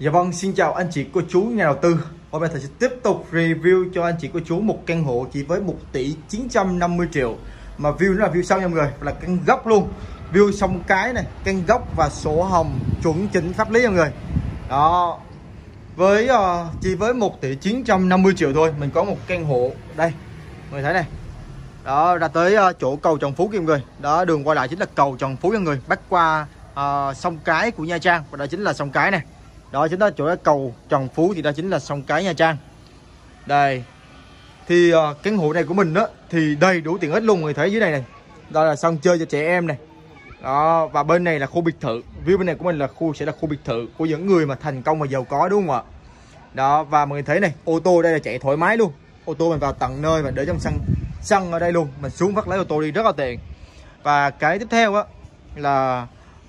Dạ vâng, xin chào anh chị cô chú nhà đầu tư. Hôm nay thầy sẽ tiếp tục review cho anh chị cô chú một căn hộ chỉ với 1 tỷ 950 triệu. Mà view nó là view sau nha mọi người, là căn góc luôn. View sông cái này, căn góc và sổ hồng chuẩn chỉnh pháp lý nha mọi người. Đó. Với uh, chỉ với 1 tỷ 950 triệu thôi Mình có một căn hộ đây. Mọi người thấy này. Đó, ra tới uh, chỗ cầu Trần Phú kia mọi người. Đó, đường qua lại chính là cầu Trần Phú nha mọi người. Bắt qua uh, sông cái của Nha Trang Và đó chính là sông cái này đó chính là chỗ cầu Trần Phú thì đó chính là sông cái Nha Trang. Đây thì uh, căn hộ này của mình đó thì đầy đủ tiện ích luôn người thấy dưới này này. Đó là sân chơi cho trẻ em này. Đó và bên này là khu biệt thự. View bên này của mình là khu sẽ là khu biệt thự của những người mà thành công và giàu có đúng không ạ? Đó và mọi người thấy này ô tô đây là chạy thoải mái luôn. Ô tô mình vào tận nơi mình để trong sân sân ở đây luôn. Mình xuống vắt lấy ô tô đi rất là tiện. Và cái tiếp theo á là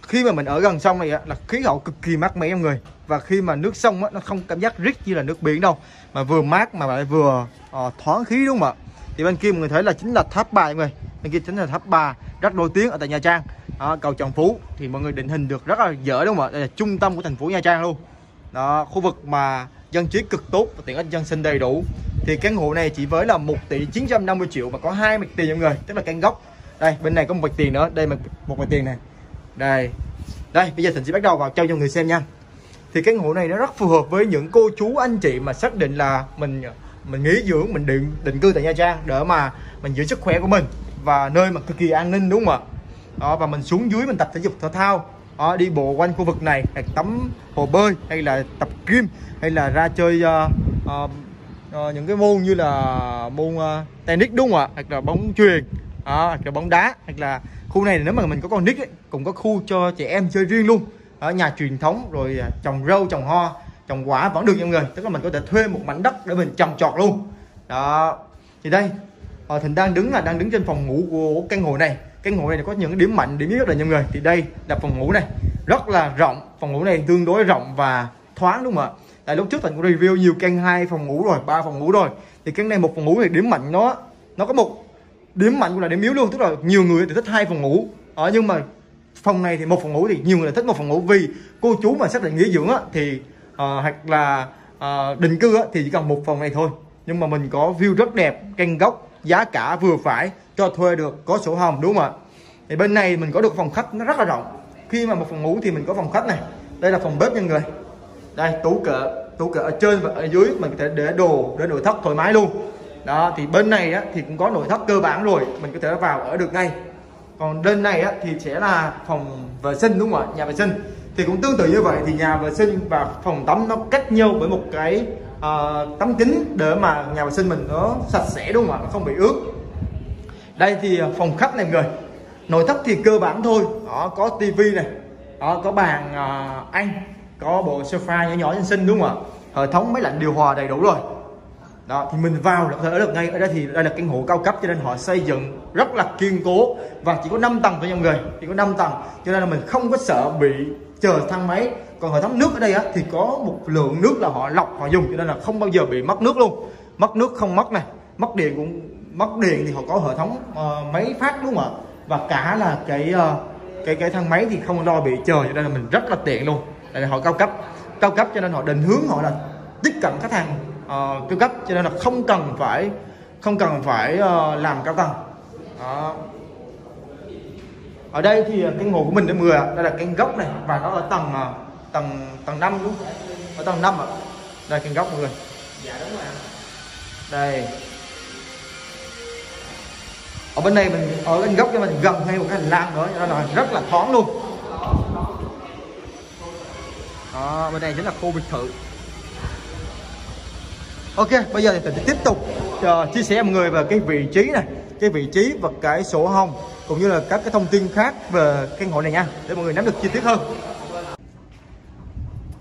khi mà mình ở gần sông này á, là khí hậu cực kỳ mát mẻ em người. Và khi mà nước sông á, nó không cảm giác rít như là nước biển đâu. Mà vừa mát mà lại vừa uh, thoáng khí đúng không ạ? Thì bên kia mọi người thấy là chính là tháp ba mọi người. Bên kia chính là tháp ba rất nổi tiếng ở tại Nha Trang. Đó, cầu Trần Phú. Thì mọi người định hình được rất là dễ đúng không ạ? Đây là trung tâm của thành phố Nha Trang luôn. Đó khu vực mà dân trí cực tốt và tiện ích dân sinh đầy đủ. Thì căn hộ này chỉ với là 1 tỷ 950 triệu mà có hai mặt tiền mọi người. Tức là căn gốc. Đây bên này có một mặt tiền nữa. Đây một mặt tiền này đây. Đây bây giờ thịnh sẽ bắt đầu vào cho cho người xem nha. Thì căn hộ này nó rất phù hợp với những cô chú anh chị mà xác định là mình mình nghỉ dưỡng mình định định cư tại Nha Trang để mà mình giữ sức khỏe của mình và nơi mà cực kỳ an ninh đúng không ạ? Đó và mình xuống dưới mình tập thể dục thể thao. Đó, đi bộ quanh khu vực này hoặc tắm hồ bơi hay là tập gym hay là ra chơi uh, uh, uh, những cái môn như là môn uh, tennis đúng không ạ? Hoặc là bóng chuyền. Đó, hoặc là bóng đá hoặc là khu này nếu mà mình có con nít ấy, cũng có khu cho trẻ em chơi riêng luôn. Ở nhà truyền thống rồi à, trồng rau trồng hoa trồng quả vẫn được nha mọi người. Tức là mình có thể thuê một mảnh đất để mình trồng trọt luôn. Đó thì đây. Ờ, thịnh đang đứng là đang đứng trên phòng ngủ của căn hộ này. Căn hộ này có những điểm mạnh điểm yếu là nha mọi người. Thì đây là phòng ngủ này. Rất là rộng. Phòng ngủ này tương đối rộng và thoáng đúng không ạ? Tại lúc trước thịnh cũng review nhiều căn hai phòng ngủ rồi ba phòng ngủ rồi. Thì căn này một phòng ngủ thì điểm mạnh nó nó có một điểm mạnh cũng là điểm yếu luôn tức là nhiều người thì thích hai phòng ngủ. Ở nhưng mà phòng này thì một phòng ngủ thì nhiều người thích một phòng ngủ. Vì cô chú mà xác định nghỉ dưỡng á, thì uh, hoặc là uh, định cư á, thì chỉ cần một phòng này thôi. Nhưng mà mình có view rất đẹp căn góc giá cả vừa phải cho thuê được có sổ hồng đúng không ạ? Thì bên này mình có được phòng khách nó rất là rộng. Khi mà một phòng ngủ thì mình có phòng khách này. Đây là phòng bếp nha người. Đây tủ kệ tủ kệ ở trên và ở dưới mình có thể để đồ để nội thất thoải mái luôn đó thì bên này á, thì cũng có nội thất cơ bản rồi mình có thể vào ở được ngay. Còn bên này á, thì sẽ là phòng vệ sinh đúng không ạ? Nhà vệ sinh. Thì cũng tương tự như vậy thì nhà vệ sinh và phòng tắm nó cách nhau bởi một cái uh, tấm kính để mà nhà vệ sinh mình nó sạch sẽ đúng không ạ? Nó không bị ướt. Đây thì phòng khách này người. Nội thất thì cơ bản thôi. Đó có tivi này. Đó có bàn uh, ăn có bộ sofa nhỏ nhỏ xinh xinh đúng không ạ? Hệ thống máy lạnh điều hòa đầy đủ rồi đó thì mình vào là có thể ở được ngay ở đây thì đây là căn hộ cao cấp cho nên họ xây dựng rất là kiên cố và chỉ có 5 tầng thôi nha mọi người chỉ có 5 tầng. Cho nên là mình không có sợ bị chờ thang máy. Còn hệ thống nước ở đây á, thì có một lượng nước là họ lọc họ dùng cho nên là không bao giờ bị mất nước luôn. Mất nước không mất này mất điện cũng mất điện thì họ có hệ thống uh, máy phát đúng không ạ? Và cả là cái uh, cái cái thang máy thì không lo bị chờ cho nên là mình rất là tiện luôn. Đây là họ cao cấp cao cấp cho nên họ định hướng họ là tiếp cận khách hàng uh, cao cấp cho nên là không cần phải không cần phải uh, làm cao tầng. Đó. ở đây thì căn hộ của mình để mười đây là căn gốc này và nó ở tầng uh, tầng tầng năm đúng ở tầng 5 ạ. Đây căn gốc mọi người. Dạ đúng rồi đây. Ở bên này mình ở bên góc cho mình gần hay một cái hành lang nữa cho nên là rất là thoáng luôn. Đó. Bên này chính là khu biệt thự Ok, bây giờ thì mình sẽ tiếp tục uh, chia sẻ mọi người về cái vị trí này, cái vị trí và cái sổ hồng cũng như là các cái thông tin khác về căn hộ này nha, để mọi người nắm được chi tiết hơn.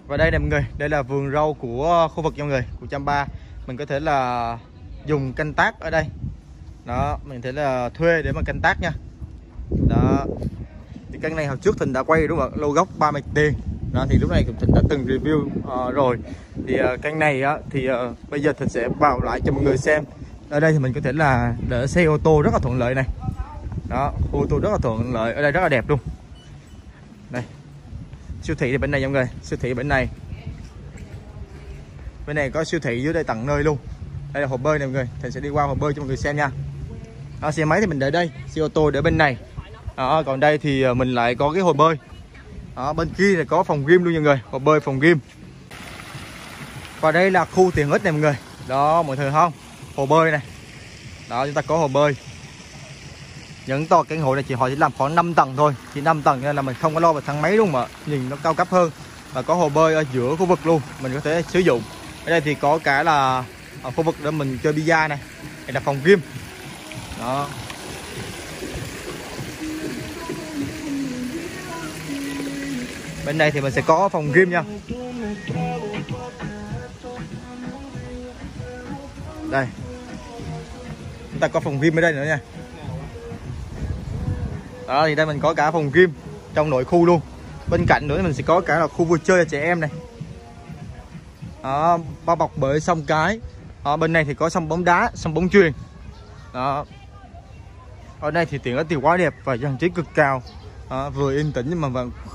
Và đây nè mọi người, đây là vườn rau của khu vực nha mọi người, của trăm ba. Mình có thể là dùng canh tác ở đây. Đó, mình có thể là thuê để mà canh tác nha. Đó. Thì căn này hồi trước Thịnh đã quay đúng không ạ? Lô gốc 30 tiền đó thì lúc này cũng thịnh đã từng review uh, rồi. Thì ờ, uh, căn này á thì uh, bây giờ thịnh sẽ vào lại cho mọi người xem. Ở đây thì mình có thể là để xe ô tô rất là thuận lợi này. Đó ô tô rất là thuận lợi. Ở đây rất là đẹp luôn. Đây. Siêu thị thì bên này mọi người. Siêu thị bên này. Bên này có siêu thị dưới đây tận nơi luôn. Đây là hồ bơi này mọi người. Thịnh sẽ đi qua hồ bơi cho mọi người xem nha. Đó, xe máy thì mình để đây. Xe ô tô để bên này. Đó, còn đây thì mình lại có cái hồ bơi đó, bên kia là có phòng gym luôn mọi người hồ bơi phòng gym. Và đây là khu tiện ích này mọi người. Đó mọi người không? Hồ bơi này. Đó chúng ta có hồ bơi. Những tòa căn hộ này chỉ họ chỉ làm khoảng 5 tầng thôi. Chỉ 5 tầng nên là mình không có lo về thang máy luôn mà nhìn nó cao cấp hơn. Và có hồ bơi ở giữa khu vực luôn mình có thể sử dụng. Ở đây thì có cả là ở khu vực để mình chơi bia này. Đây là phòng gym. Đó. Bên đây thì mình sẽ có phòng gym nha. Đây. Chúng ta có phòng gym ở đây nữa nha. Đó thì đây mình có cả phòng gym trong nội khu luôn. Bên cạnh nữa mình sẽ có cả là khu vui chơi cho trẻ em này. Đó, bao bọc bởi sông cái. Ở bên này thì có sông bóng đá sông bóng chuyền. Đó. Ở đây thì tiện ích thì quá đẹp và trang trí cực cao à, vừa yên tĩnh nhưng mà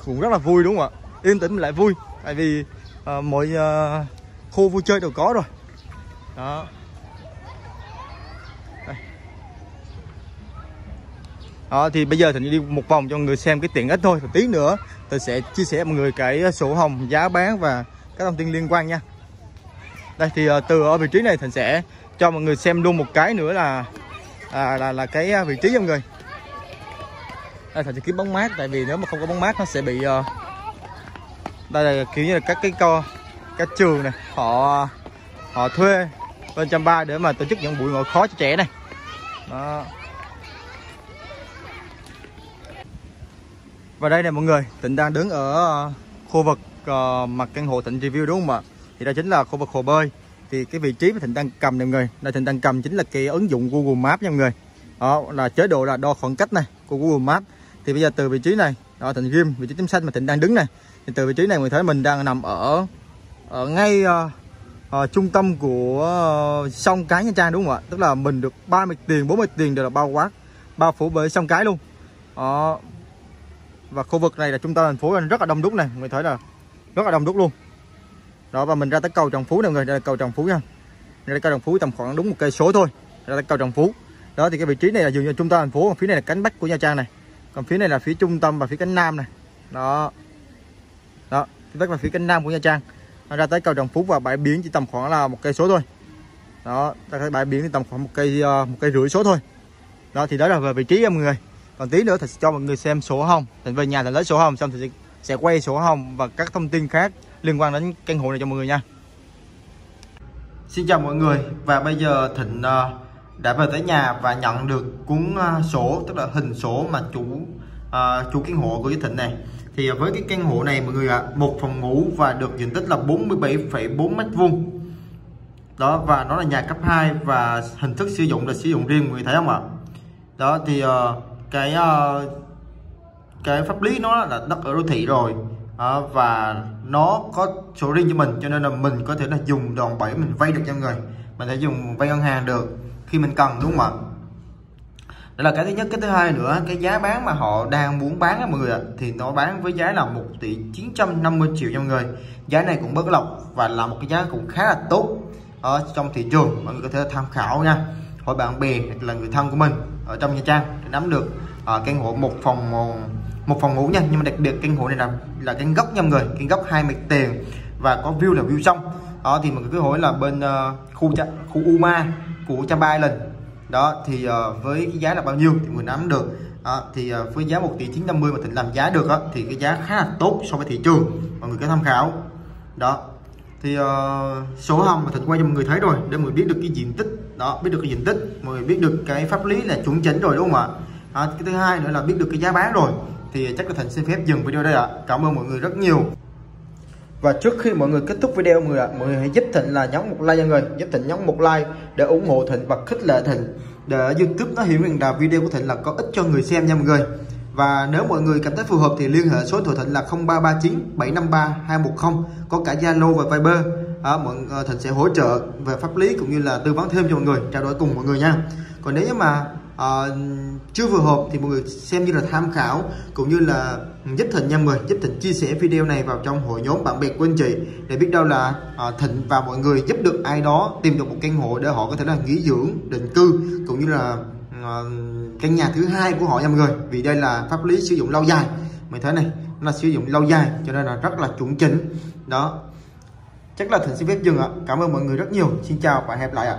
cũng rất là vui đúng không ạ? Yên tĩnh lại vui tại vì à, mọi à, khu vui chơi đều có rồi. Đó. Đây. thì bây giờ thịnh đi một vòng cho người xem cái tiện ích thôi. Và tí nữa tôi sẽ chia sẻ mọi người cái sổ hồng giá bán và các thông tin liên quan nha. Đây thì uh, từ ở vị trí này thịnh sẽ cho mọi người xem luôn một cái nữa là à, là là cái à, vị trí cho mọi người đây thành sẽ kiếm bóng mát tại vì nếu mà không có bóng mát nó sẽ bị uh, đây là kiểu như là các cái co các trường này họ họ thuê bên trăm ba để mà tổ chức những buổi ngồi khó cho trẻ này. Đó. Và đây này mọi người tịnh đang đứng ở ờ, khu vực uh, mặt căn hộ thịnh review đúng không ạ? Thì đây chính là khu vực hồ bơi. Thì cái vị trí mà thịnh đang cầm này mọi người là thịnh đang cầm chính là cái ứng dụng google maps nha mọi người. Đó là chế độ là đo khoảng cách này của google maps thì bây giờ từ vị trí này đó thịnh ghim vị trí tím xanh mà thịnh đang đứng này thì từ vị trí này mình thấy mình đang nằm ở ở ngay uh, uh, trung tâm của uh, sông cái nha trang đúng không ạ? Tức là mình được 30 tiền 40 tiền đều là bao quát bao phủ bởi sông cái luôn. Đó. Và khu vực này là trung tâm thành phố rất là đông đúc này mình thấy là rất là đông đúc luôn. Đó và mình ra tới cầu Trần Phú nè người đây là cầu Trần Phú nha. Đây là cầu Trần Phú tầm khoảng đúng một cây số thôi ra tới cầu Trần Phú. Đó thì cái vị trí này là dường như trung tâm thành phố phía này là cánh bắc của Nha Trang này còn phía này là phía trung tâm và phía cánh nam này. Đó. Đó phía bắc và phía cánh nam của Nha Trang. Nó ra tới cầu Trần Phú và bãi biển chỉ tầm khoảng là một cây số thôi. Đó ra tới bãi biển thì tầm khoảng một cây ờ, một cây rưỡi số thôi. Đó thì đó là về vị trí mọi người. Còn tí nữa thì cho mọi người xem sổ hồng. Thì về nhà thì lấy sổ hồng xong thì sẽ quay sổ hồng và các thông tin khác liên quan đến căn hộ này cho mọi người nha. Xin chào mọi người và bây giờ Thịnh uh, đã về tới nhà và nhận được cuốn à, sổ tức là hình sổ mà chủ uh, chủ căn hộ của cái Thịnh này. Thì với cái căn hộ này mọi người ạ à, một phòng ngủ và được diện tích là 47,4 mét vuông. Đó và nó là nhà cấp 2 và hình thức sử dụng là sử dụng riêng mọi người thấy không ạ? Đó thì uh, cái uh, cái pháp lý nó là đất ở đô thị rồi. À, và nó có sổ riêng cho mình cho nên là mình có thể là dùng đòn bẩy mình vay được cho người. Mình thể dùng vay ngân hàng được khi mình cần đúng không ạ? Đó là cái thứ nhất. Cái thứ hai nữa cái giá bán mà họ đang muốn bán á mọi người ạ thì nó bán với giá là 1 tỷ 950 triệu cho mọi người. Giá này cũng bất lộc và là một cái giá cũng khá là tốt ở trong thị trường mọi người có thể tham khảo nha. Hỏi bạn bè là người thân của mình ở trong Nha Trang để nắm được à, uh, căn hộ một phòng một phòng ngủ nha. Nhưng mà đặc biệt căn hộ này là là căn góc nha mọi người căn góc hai mặt tiền và có view là view sông đó thì mọi người cứ hỏi là bên uh, khu khu Uma của cha ba lần đó thì uh, với cái giá là bao nhiêu thì mình nắm được. Đó, thì uh, với giá 1 tỷ 950 mà thịnh làm giá được đó, thì cái giá khá là tốt so với thị trường mọi người có tham khảo. Đó thì uh, số hồng mà thịnh quay cho mọi người thấy rồi để mọi người biết được cái diện tích. Đó biết được cái diện tích mọi người biết được cái pháp lý là chuẩn chỉnh rồi đúng không ạ? À, cái thứ hai nữa là biết được cái giá bán rồi. Thì chắc là Thành xin phép dừng video đây ạ. Cảm ơn mọi người rất nhiều. Và trước khi mọi người kết thúc video mọi người ạ, mọi người hãy giúp Thịnh là nhấn một like nha người, giúp Thịnh nhấn một like để ủng hộ Thịnh và khích lệ Thịnh để YouTube nó hiểu rằng là video của Thịnh là có ích cho người xem nha mọi người. Và nếu mọi người cảm thấy phù hợp thì liên hệ số điện thoại Thịnh là 0339 753 210 có cả Zalo và Viber. À, mọi ờ, Thịnh sẽ hỗ trợ về pháp lý cũng như là tư vấn thêm cho mọi người, trao đổi cùng mọi người nha. Còn nếu như mà uh, chưa phù hợp thì mọi người xem như là tham khảo cũng như là giúp thịnh nha mọi người giúp thịnh chia sẻ video này vào trong hội nhóm bạn bè của anh chị để biết đâu là uh, thịnh và mọi người giúp được ai đó tìm được một căn hộ để họ có thể là nghỉ dưỡng định cư cũng như là uh, căn nhà thứ hai của họ nha mọi người vì đây là pháp lý sử dụng lâu dài. Mình thấy này nó sử dụng lâu dài cho nên là rất là chuẩn chỉnh. Đó. Chắc là thịnh xin phép dừng ạ. Cảm ơn mọi người rất nhiều. Xin chào và hẹn lại ạ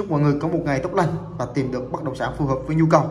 chúc mọi người có một ngày tốt lành và tìm được bất động sản phù hợp với nhu cầu.